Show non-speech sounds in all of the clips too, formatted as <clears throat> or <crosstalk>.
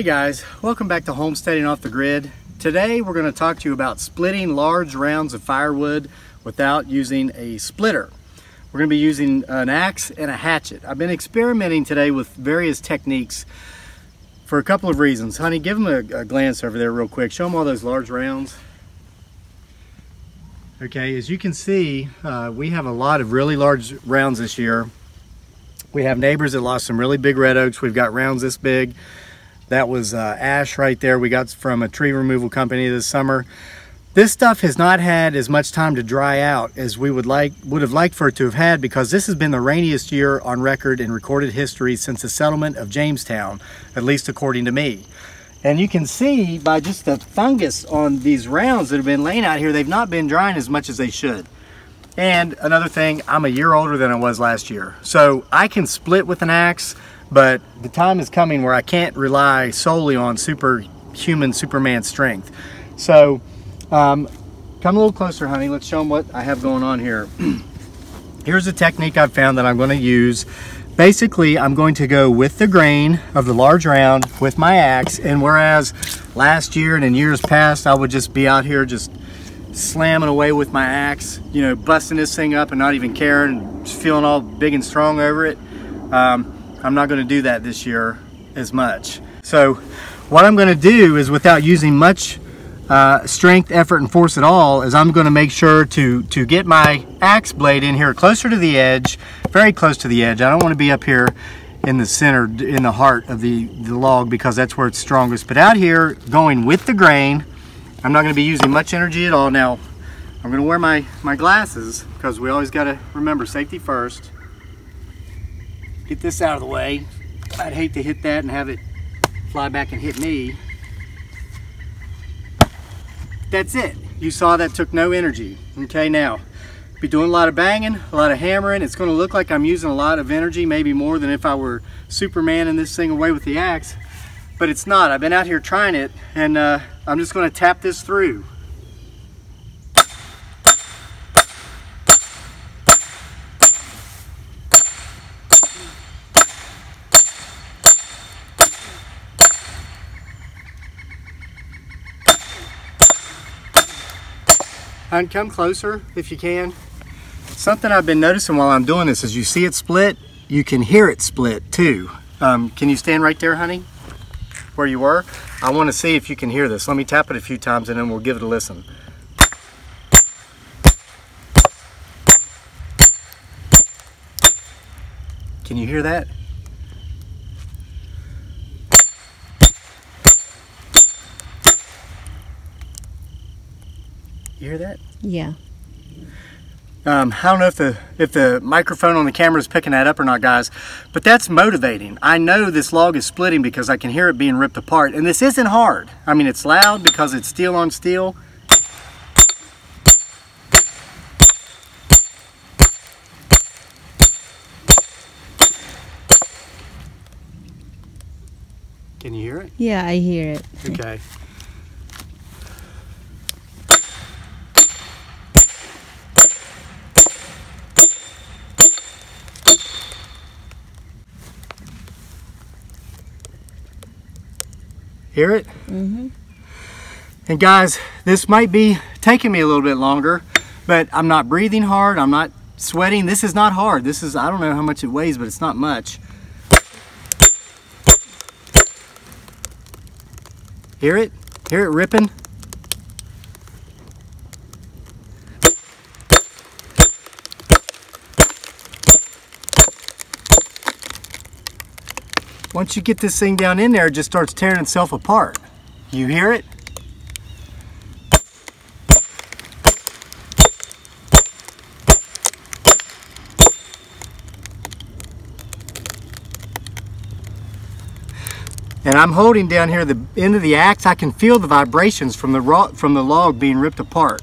Hey guys, welcome back to Homesteading Off the Grid. Today we're going to talk to you about splitting large rounds of firewood without using a splitter. We're going to be using an axe and a hatchet. I've been experimenting today with various techniques for a couple of reasons. Honey, give them a, a glance over there real quick. Show them all those large rounds. Okay, as you can see, uh, we have a lot of really large rounds this year. We have neighbors that lost some really big red oaks. We've got rounds this big. That was uh, ash right there we got from a tree removal company this summer. This stuff has not had as much time to dry out as we would like would have liked for it to have had because this has been the rainiest year on record in recorded history since the settlement of Jamestown, at least according to me. And you can see by just the fungus on these rounds that have been laying out here, they've not been drying as much as they should. And another thing, I'm a year older than I was last year. So I can split with an axe, but the time is coming where I can't rely solely on superhuman Superman strength. So um, come a little closer, honey. Let's show them what I have going on here. <clears throat> Here's a technique I've found that I'm going to use. Basically, I'm going to go with the grain of the large round with my axe, and whereas last year and in years past, I would just be out here just slamming away with my axe, you know, busting this thing up and not even caring, just feeling all big and strong over it. Um, I'm not going to do that this year as much. So what I'm going to do is without using much uh, strength, effort, and force at all is I'm going to make sure to, to get my axe blade in here closer to the edge, very close to the edge. I don't want to be up here in the center, in the heart of the, the log because that's where it's strongest. But out here, going with the grain, I'm not going to be using much energy at all. Now, I'm going to wear my, my glasses because we always got to remember safety first get this out of the way. I'd hate to hit that and have it fly back and hit me. That's it. You saw that took no energy. Okay, now, be doing a lot of banging, a lot of hammering. It's gonna look like I'm using a lot of energy, maybe more than if I were Superman in this thing away with the axe, but it's not. I've been out here trying it and uh, I'm just gonna tap this through. And come closer if you can. Something I've been noticing while I'm doing this is you see it split, you can hear it split too. Um, can you stand right there, honey? Where you were? I want to see if you can hear this. Let me tap it a few times and then we'll give it a listen. Can you hear that? You hear that? Yeah. Um, I don't know if the if the microphone on the camera is picking that up or not, guys, but that's motivating. I know this log is splitting because I can hear it being ripped apart, and this isn't hard. I mean, it's loud because it's steel on steel. Can you hear it? Yeah, I hear it. Okay. Hear it? Mm-hmm. And guys, this might be taking me a little bit longer, but I'm not breathing hard. I'm not sweating. This is not hard. This is, I don't know how much it weighs, but it's not much. Hear it? Hear it ripping? Once you get this thing down in there, it just starts tearing itself apart. You hear it? And I'm holding down here the end of the axe. I can feel the vibrations from the, raw, from the log being ripped apart.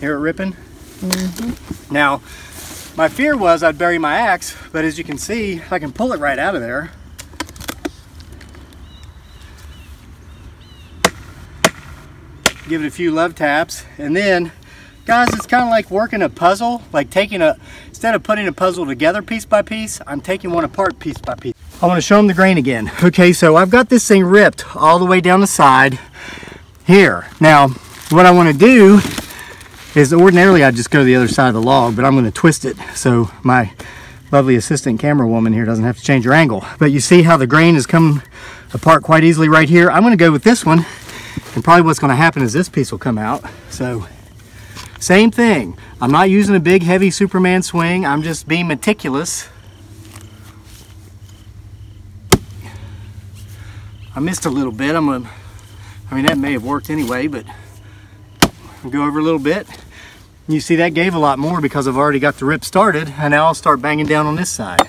Hear it ripping? Mm -hmm. Now, my fear was I'd bury my axe, but as you can see, I can pull it right out of there. give it a few love taps. And then, guys, it's kind of like working a puzzle, like taking a, instead of putting a puzzle together piece by piece, I'm taking one apart piece by piece. I want to show them the grain again. <laughs> Okay, so I've got this thing ripped all the way down the side here. Now, what I want to do is ordinarily I'd just go to the other side of the log, but I'm going to twist it so my lovely assistant camera woman here doesn't have to change her angle. But you see how the grain is coming apart quite easily right here. I'm going to go with this one and probably what's going to happen is this piece will come out. So same thing. I'm not using a big heavy Superman swing. I'm just being meticulous. I missed a little bit. I'm gonna, I mean, that may have worked anyway, but go over a little bit. You see that gave a lot more because I've already got the rip started and now I'll start banging down on this side.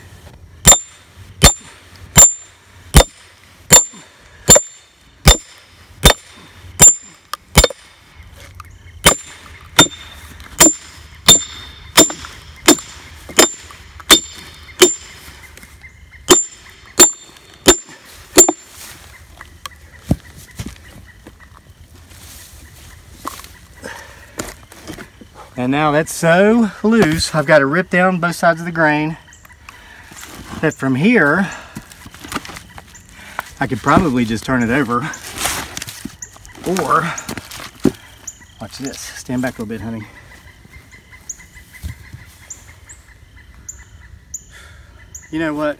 And now that's so loose, I've got to rip down both sides of the grain that from here, I could probably just turn it over. Or, watch this, stand back a little bit, honey. You know what?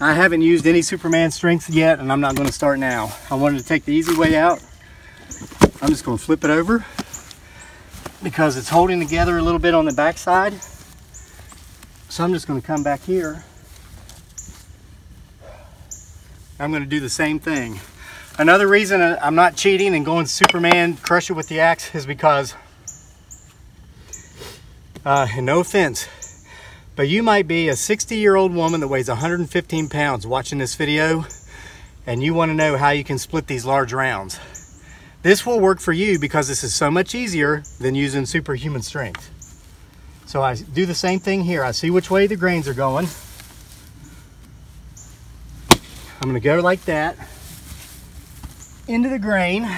I haven't used any Superman strength yet, and I'm not going to start now. I wanted to take the easy way out. I'm just going to flip it over because it's holding together a little bit on the back side. So I'm just going to come back here. I'm going to do the same thing. Another reason I'm not cheating and going Superman crush it with the axe is because, uh, no offense, but you might be a 60 year old woman that weighs 115 pounds watching this video and you want to know how you can split these large rounds. This will work for you because this is so much easier than using superhuman strength. So I do the same thing here. I see which way the grains are going. I'm gonna go like that into the grain.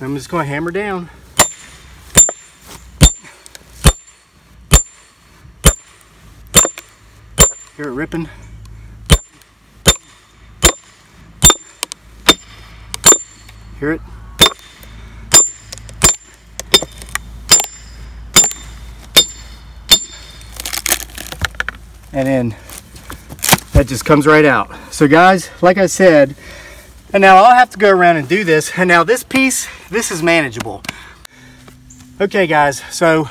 I'm just gonna hammer down. Hear it ripping. Hear it? And then that just comes right out. So guys, like I said, and now I'll have to go around and do this. And now this piece, this is manageable. Okay guys, so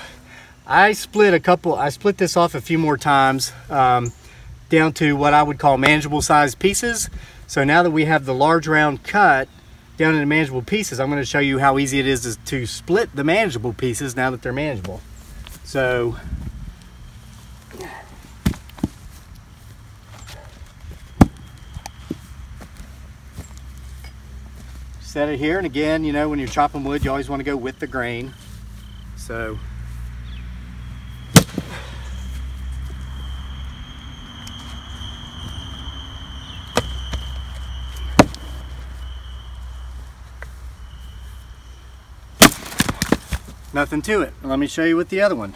I split a couple, I split this off a few more times um, down to what I would call manageable size pieces. So now that we have the large round cut, down into manageable pieces, I'm going to show you how easy it is to split the manageable pieces now that they're manageable. So, set it here, and again, you know, when you're chopping wood, you always want to go with the grain. So, nothing to it. Let me show you with the other one.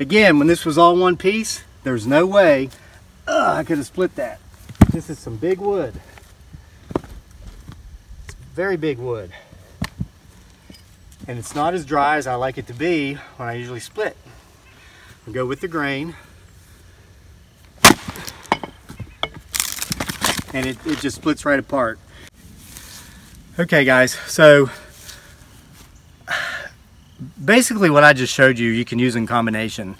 Again, when this was all one piece, there's no way uh, I could have split that. This is some big wood. It's very big wood. And it's not as dry as I like it to be when I usually split. I'll go with the grain. And it, it just splits right apart. Okay guys, so basically what I just showed you, you can use in combination.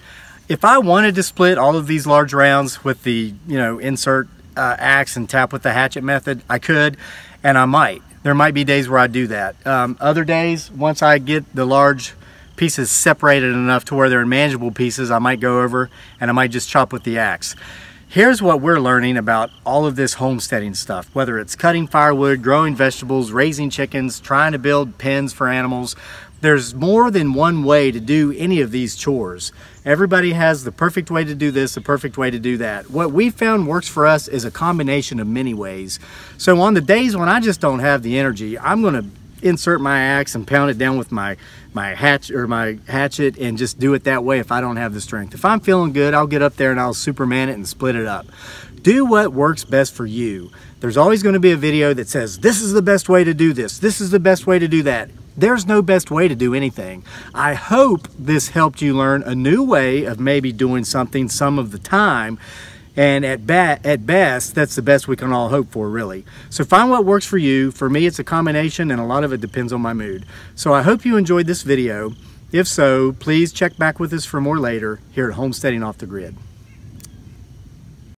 If I wanted to split all of these large rounds with the, you know, insert uh, axe and tap with the hatchet method, I could, and I might. There might be days where I do that. Um, other days, once I get the large pieces separated enough to where they're manageable pieces, I might go over and I might just chop with the axe. Here's what we're learning about all of this homesteading stuff, whether it's cutting firewood, growing vegetables, raising chickens, trying to build pens for animals, there's more than one way to do any of these chores. Everybody has the perfect way to do this, the perfect way to do that. What we found works for us is a combination of many ways. So on the days when I just don't have the energy, I'm gonna insert my axe and pound it down with my my hatch or my hatchet and just do it that way if I don't have the strength. If I'm feeling good, I'll get up there and I'll Superman it and split it up. Do what works best for you. There's always going to be a video that says, this is the best way to do this. This is the best way to do that. There's no best way to do anything. I hope this helped you learn a new way of maybe doing something some of the time and at, bat, at best, that's the best we can all hope for, really. So find what works for you. For me, it's a combination, and a lot of it depends on my mood. So I hope you enjoyed this video. If so, please check back with us for more later here at Homesteading Off the Grid.